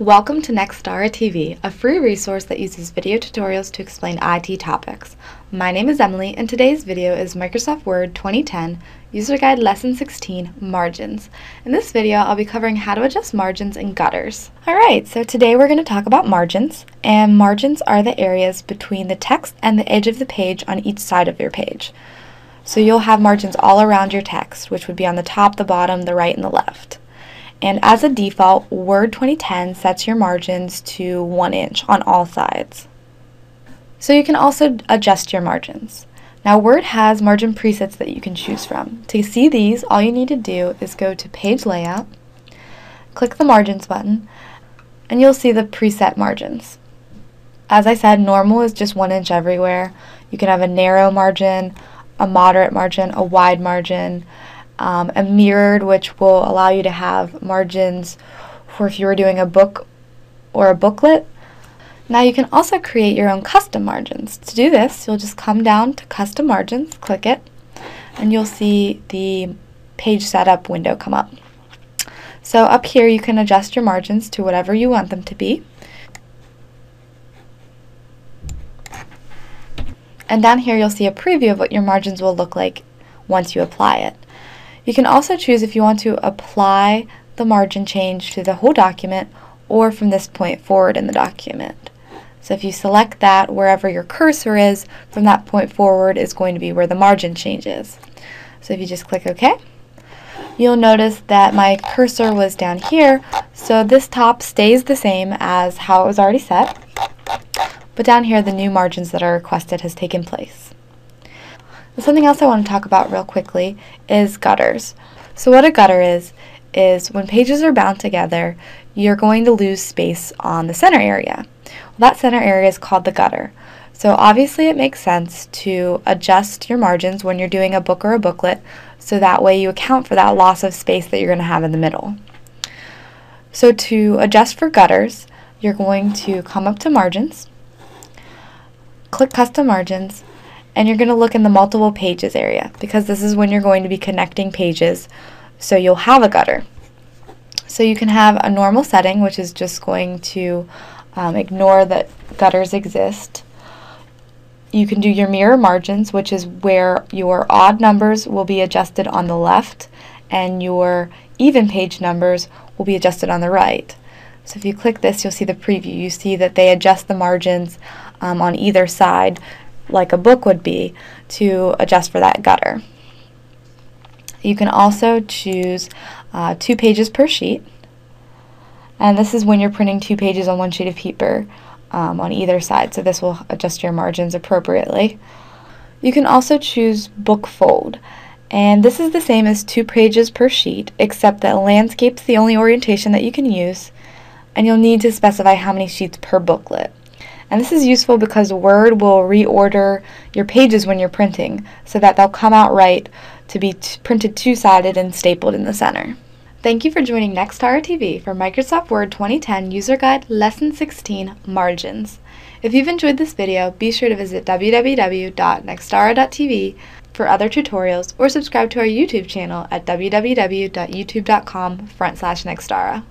Welcome to Nexstara TV, a free resource that uses video tutorials to explain IT topics. My name is Emily, and today's video is Microsoft Word 2010 User Guide Lesson 16 Margins. In this video, I'll be covering how to adjust margins and gutters. Alright, so today we're going to talk about margins, and margins are the areas between the text and the edge of the page on each side of your page. So you'll have margins all around your text, which would be on the top, the bottom, the right, and the left. And as a default, Word 2010 sets your margins to 1 inch on all sides. So you can also adjust your margins. Now Word has margin presets that you can choose from. To see these, all you need to do is go to Page Layout, click the Margins button, and you'll see the preset margins. As I said, normal is just 1 inch everywhere. You can have a narrow margin, a moderate margin, a wide margin, um, a mirrored, which will allow you to have margins for if you were doing a book or a booklet. Now you can also create your own custom margins. To do this, you'll just come down to custom margins, click it, and you'll see the page setup window come up. So up here you can adjust your margins to whatever you want them to be. And down here you'll see a preview of what your margins will look like once you apply it. You can also choose if you want to apply the margin change to the whole document or from this point forward in the document. So if you select that, wherever your cursor is, from that point forward is going to be where the margin changes. So if you just click OK, you'll notice that my cursor was down here, so this top stays the same as how it was already set, but down here the new margins that are requested has taken place. Something else I want to talk about real quickly is gutters. So what a gutter is, is when pages are bound together, you're going to lose space on the center area. Well, that center area is called the gutter. So obviously it makes sense to adjust your margins when you're doing a book or a booklet so that way you account for that loss of space that you're going to have in the middle. So to adjust for gutters, you're going to come up to margins, click custom margins, and you're going to look in the multiple pages area because this is when you're going to be connecting pages so you'll have a gutter. So you can have a normal setting which is just going to um, ignore that gutters exist. You can do your mirror margins which is where your odd numbers will be adjusted on the left and your even page numbers will be adjusted on the right. So if you click this, you'll see the preview. You see that they adjust the margins um, on either side like a book would be, to adjust for that gutter. You can also choose uh, two pages per sheet. And this is when you're printing two pages on one sheet of paper um, on either side, so this will adjust your margins appropriately. You can also choose book fold. And this is the same as two pages per sheet, except that landscape's the only orientation that you can use, and you'll need to specify how many sheets per booklet. And this is useful because Word will reorder your pages when you're printing so that they'll come out right to be printed two-sided and stapled in the center. Thank you for joining Nexstara TV for Microsoft Word 2010 User Guide Lesson 16 Margins. If you've enjoyed this video, be sure to visit www.nexstara.tv for other tutorials or subscribe to our YouTube channel at www.youtube.com front slash nexstara.